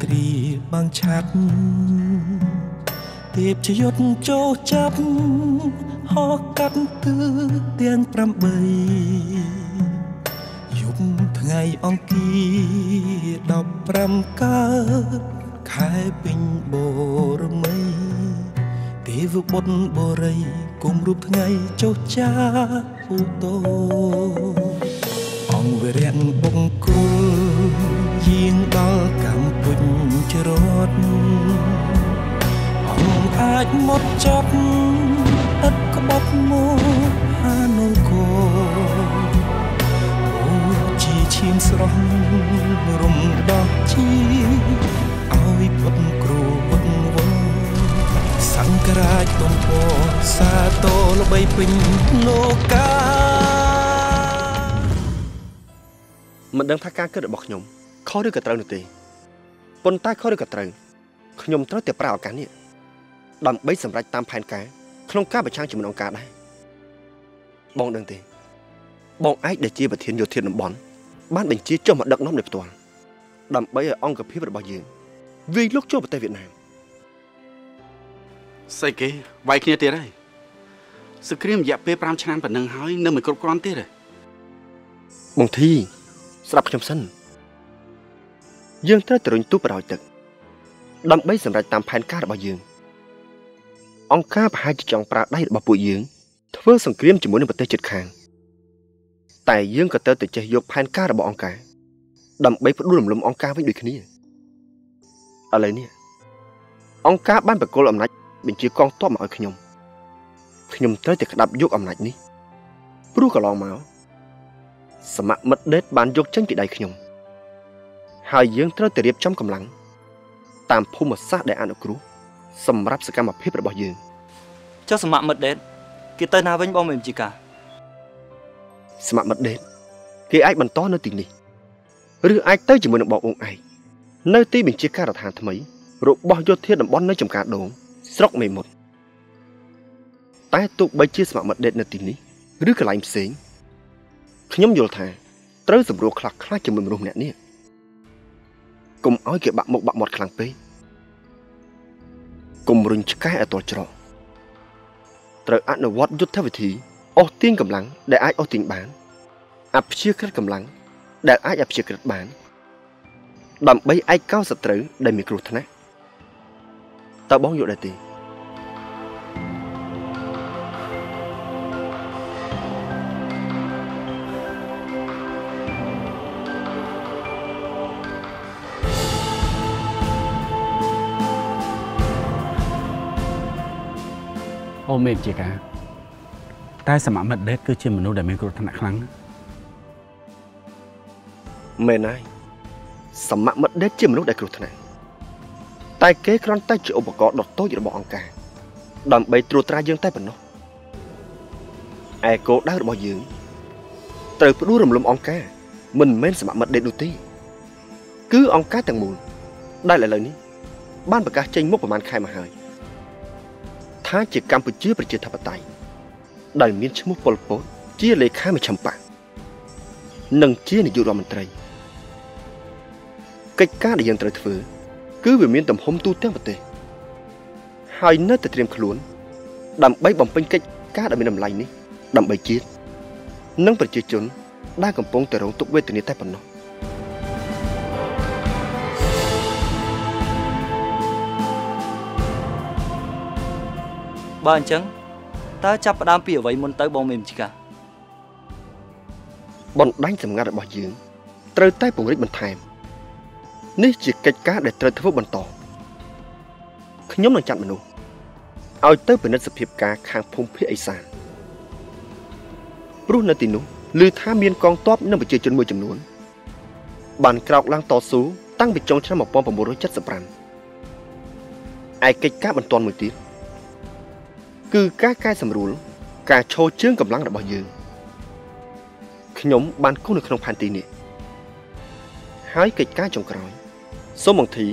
ចន្ទ្រីបាំងឆាត់ទេពជាយុទ្ធចូលចាប់ហោះកាត់ទឺទាំង8យប់ថ្ងៃអង្គារ15កើតខែពេញបរមីទេវបុត្របរិយគុំរូបថ្ងៃចុះចាពូតោអង្គវិរៈបង្គលយាងដល់កម្ពុជា រត់អង្គអាចមកចត់ឥតក្បត់មកហានូកោអូជាឈាមស្រស់រំដោះជាឲ្យពុតគ្រូវឹកវរសង្ក្រាចទំពោសាទរល្បីពេញលោកាមិនដឹងថាការគិតរបស់ខ្ញុំខុសឬក៏ត្រូវនោះទេ ប៉ុន្តែខុសឬក៏ត្រូវខ្ញុំត្រូវតែប្រើឱកាសនេះដើម្បីសម្រេចតាមផែនការក្នុងការប្រឆាំងជាមួយអង្គការដែរបងដឹងទេ បងឯកដែលជាប្រធានយោធាតំបន់បានបញ្ជាចុះមកដឹកនាំដោយផ្ទាល់ដើម្បីឲ្យអង្គភាពរបស់យើងវាយលុកចូលប្រទេសវៀតណាមស្អីគេវាយគ្នាទៀតហើយសង្គ្រាមរយៈពេល5ឆ្នាំប៉ុណ្ណឹងហើយនៅមិនគ្រប់គ្រាន់ទៀតទេបងធីស្ដាប់ខ្ញុំសិន យើងត្រូវទៅរុញទូបរោយទឹកដើម្បីសម្រេចតាមផែនការរបស់យើង អង្គការប្រហែលជាចង់ប្រើដៃរបស់ពួកយើង ធ្វើសង្គ្រាមជាមួយនឹងប្រទេសជិតខាង តែយើងក៏ត្រូវតែចេះយកផែនការរបស់អង្គការដើម្បីផ្ដួលរំលំអង្គការវិញដូចគ្នាឥឡូវនេះអង្គការបានបកគលអំណាចបញ្ជាកងទ័ពមកឲ្យខ្ញុំខ្ញុំត្រូវតែក្តាប់យកអំណាចនេះព្រោះកន្លងមកសមមិត្តដេតបានយកចេញពីដៃខ្ញុំ ហើយយើងត្រូវតែរៀបចំកម្លាំងតាមភូមិសាស្ត្រដែលអនុគ្រោះសម្រាប់សកម្មភាពរបស់យើងចុះសមមិត្តដេតគេទៅណាវិញបងមេមជីកាសមមិត្តដេតគេអាចបន្តនៅទីនេះឬអាចទៅជាមួយនឹងបងអងឯងនៅទីបញ្ជាការដ្ឋានថ្មីរបស់យោធាតំបន់នៅចំការដងស្រុកមេមត់តែទោះបីជាសមមិត្តដេតនៅទីនេះឬកន្លែងផ្សេងខ្ញុំយល់ថាត្រូវសម្រួលខ្លះខ្លះជាមួយមនុស្សម្នាក់នេះ កុំឲ្យគេបាក់មុខបាក់មាត់ខ្លាំងពេកកុំរុញឆ្កែឲ្យតល់ច្រកត្រូវអនុវត្តយុទ្ធវិធីអូសទាញកម្លាំងដែលអាចអូសទាញបានអព្យាក្រឹតកម្លាំងដែលអាចអព្យាក្រឹតបានដើម្បីឯកោសត្រូវដែលមានគ្រោះថ្នាក់តើបងយល់ដែរទេ មេជាការតែសមមិត្តដេតគឺជាមនុស្សដែលមានគ្រោះថ្នាក់ខ្លាំងមែនហើយសមមិត្តដេតជាមនុស្សដែលគ្រោះថ្នាក់តែគេគ្រាន់តែជាឧបករណ៍ដ៏តូចរបស់អង្គការដើម្បីត្រួតត្រាយើងតែប៉ុណ្ណោះឯគោលដៅរបស់យើង ត្រូវផ្ដួលរំលំអង្គការមិនមែនសមមិត្តដេតនោះទេគឺអង្គការទាំងមូលដែលឥឡូវនេះបានប្រកាសចេញមុខប្រហែលខែមកហើយ ថាជាកម្ពុជាប្រជាធិបតេយ្យដែលមានឈ្មោះប៉ុលពតជាលេខាមជ្ឈិមបកនិងជានាយករដ្ឋមន្ត្រីកិច្ចការដែលយើងត្រូវធ្វើ គឺវាមានទំហំទូទាំងប្រទេសហើយនៅតែត្រៀមខ្លួន ដើម្បីបំពេញកិច្ចការដ៏មានតម្លៃនេះដើម្បីជាតិនិងប្រជាជនដែលកំពុងតែរងទុក្ខវេទនាតែប៉ុណ្ណោះ បើអញ្ចឹងតើចាប់ផ្ដើមពីអ្វីមុនទៅបងមេមជីកាបណ្ដាញសម្ងាត់របស់យើងត្រូវតែពង្រីកបន្ថែមនេះជាកិច្ចការដែលត្រូវធ្វើបន្តខ្ញុំនឹងចាត់មនុស្សឲ្យទៅពិនិត្យសភាពការខាងភូមិភាគឦសានព្រោះនៅទីនោះឮថាមានកងទ័ពនិងប្រជាជនមួយចំនួន បានក្រោកឡើងតស៊ូតាំងពីចុងឆ្នាំ1975ឯកិច្ចការបន្ទាន់មួយទៀត គឺការកែសម្រួលការឈរជើងកម្លាំងរបស់យើងខ្ញុំបានគូសនៅក្នុងផែនទីនេះហើយកិច្ចការចុងក្រោយសូមបង្ធី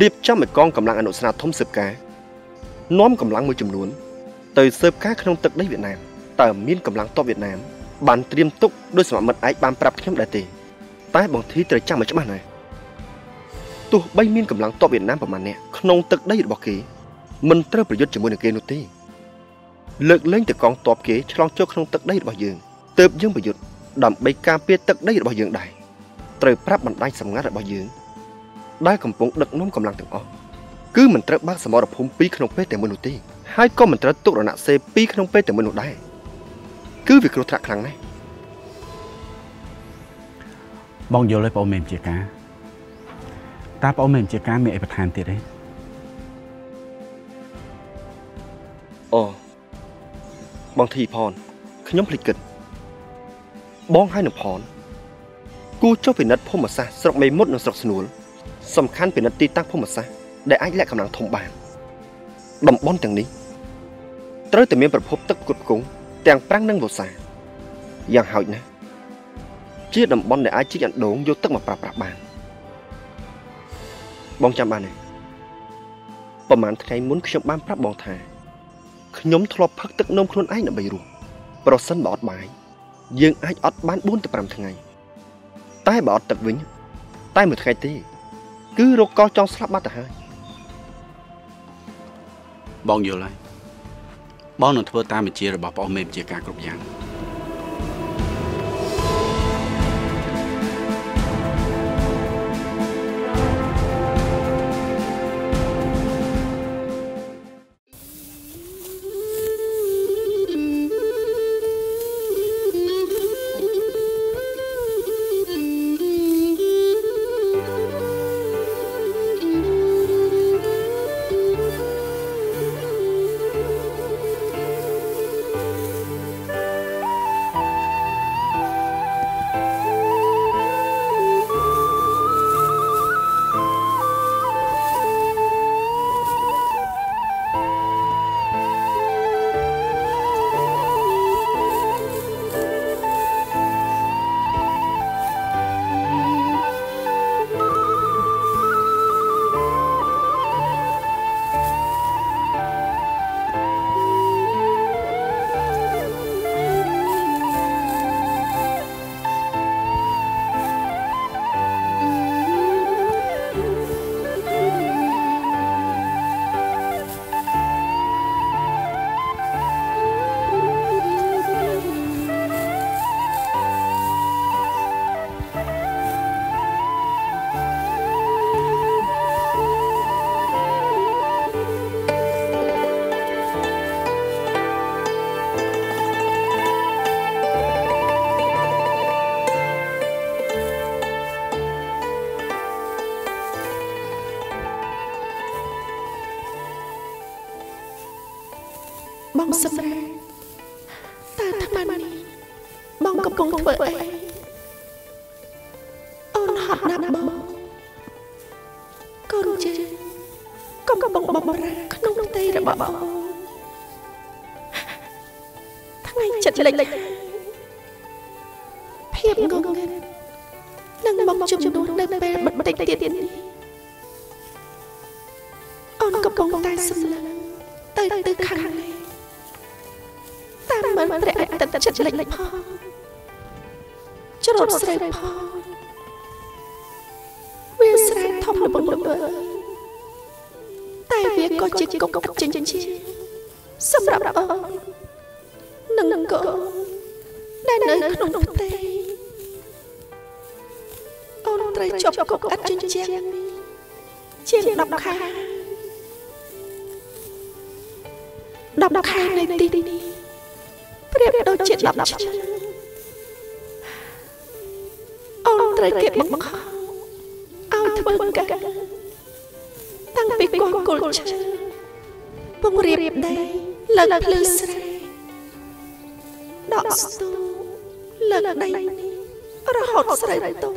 រៀបចំឲ្យកងកម្លាំងអនុស្នាធំស៊ើបការនាំកម្លាំងមួយចំនួន ទៅស៊ើបការក្នុងទឹកដីវៀតណាមតើមានកម្លាំងទ័ពវៀតណាមបានត្រៀមទុកដោយសមមិត្តឯកបានប្រាប់ខ្ញុំដែរទេ តែបងធីត្រូវចាំឲ្យច្បាស់ណាស់ទោះបីមានកម្លាំងទ័ពវៀតណាមប្រមាណអ្នកក្នុងទឹកដីរបស់គេ មិនត្រូវប្រយុទ្ធជាមួយនឹងគេនោះទេលើកលែងតែកងទ័ពគេឆ្លងចូលក្នុងទឹកដីរបស់យើងទើបយើងប្រយុទ្ធដើម្បីការពារទឹកដីរបស់យើងដែរត្រូវប្រាប់បណ្ដាញសម្ងាត់របស់យើងដែលកំពុងដឹកនាំកម្លាំងទាំងអស់គឺមិនត្រូវបើកសមរភូមិពីរក្នុងពេលតែមួយនោះទេហើយក៏មិនត្រូវទុករណៈសេពីរក្នុងពេលតែមួយនោះដែរគឺវាគ្រោះថ្នាក់ខ្លាំងណាស់បងយល់ហើយបងមេមជាការតើបងមេមជាការមានអីបន្ថែមទៀតទេ អូបងធីផនខ្ញុំភ្លេចគិត បងហើយនឹងផនគូចុះពិនិត្យភូមិសាស្ត្រស្រុកមេមត់និងស្រុកស្នួលសំខាន់ពិនិត្យទីតាំងភូមិសាស្ត្រដែលអាចលាក់កម្លាំងធំបានតំបន់ទាំងនេះត្រូវតែមានប្រភពទឹកផ្គត់ផ្គង់ទាំងប្រាំងនិងវស្សាយ៉ាងហោចណាស់ជាតំបន់ដែលអាចជីកអណ្ដូងយកទឹកមកប្រើប្រាស់បានបងចាំបានទេប្រហែលថ្ងៃមុនខ្ញុំបានប្រាប់បងថា ខ្ញុំធ្លាប់ផឹកទឹកនំខ្លួនឯងដើម្បីរស់ប្រសិនបើអត់បាយយើងអាចអត់បាន4ទៅ5ថ្ងៃតែបើអត់ទឹកវិញ តែមួយថ្ងៃទេ គឺរកកោចង់ស្លាប់បាត់ទៅហើយបងយល់ហើយបងនឹងធ្វើតាមបញ្ជារបស់បងមេមជាការគ្រប់យ៉ាង បងសម្រាប់តើអាត្មានេះបងកំពុងធ្វើអីអូនហត់ណាស់បងកូនជិះកំពុងបំរើក្នុងផ្ទៃរបស់បងថ្ងៃចិត្តលិចភាពងងឹតនឹងមកជំនួសនៅពេលបន្តិចទៀតនេះអូនកំពុងតែសម្លឹងទៅទៅខាងនេះ តាមមើលព្រះអាទិត្យចិត្តលិចផងច្រូតស្រីផងវាស្រែធំល្បងល្វើតែវាក៏ជាកុកចិញ្ចិសម្រាប់អូននិងកូនដែលនៅក្នុងផ្ទៃអូនត្រូវជាប់កុកអត់ចិញ្ចឹមជាង10ខែ10ខែនៅទីនេះប្រៀបដូចជា10ឆ្នាំអូនត្រូវគេបង្ខំឲ្យធ្វើការតាំងពីកងគុលឈើពងរៀបដីលើកភ្លឺស្រែដកស្ទូលើកដីរហូតស្រីតូ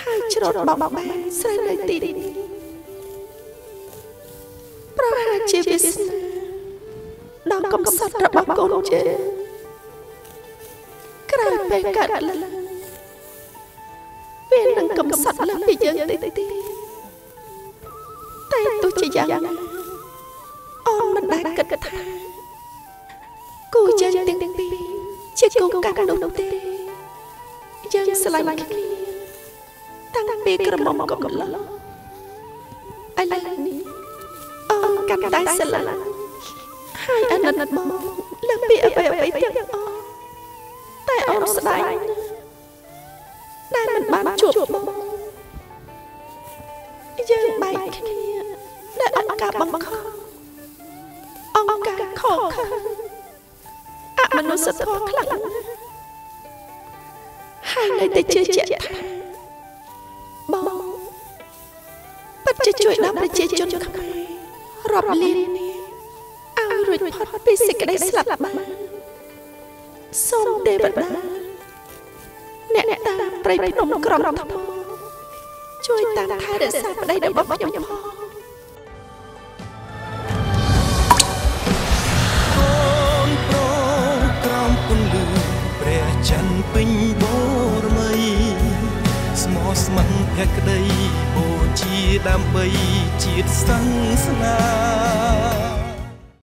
ហើយច្រូតបបបែស្រីនៅទីនេះប្រហែលជាវាសនាដល់កំសត់របស់កូនជេ ក្រោយពេលកើតឡើងវានឹងកំសត់លើពីយើងតិចតិចតែទោះជាយ៉ាងណាអូនមិនដែលគិតថាគូយើងទាំងពីរជាគូកាត់នោះទេយើងស្រឡាញ់គ្នាងពីក្រមុំកំឡុងឥឡូវនេះអូនកាន់តែស្រឡាញ់ហើយអាណិតបងលើពីអ្វីអ្វីទាំងអស់តែ អូនស្ដាយណាស់ដែលមិនបានជួបបងយើងបែកគ្នាដែលអង្គការបង្ខំអង្គការខកខានអមនុស្សធម៌ខ្លាំងណាស់ហើយនៅតែជឿជាក់ថាបងពិតជាជួយដល់ប្រជាជនខ្មែររាប់លាននេះឲ្យរួចផុតពីសេចក្តីស្លាប់បាន សូមទេវតាអ្នកតាមព្រៃភ្នំក្រំថ្មជួយតាមថែរក្សាប្តីរបស់ខ្ញុំផងកូនប្រក្រោមពន្លឺព្រះច័ន្ទពេញបូរមីស្មោះស្ម័គ្រភក្តីបូជាដើម្បីជាតិសង្ស្នា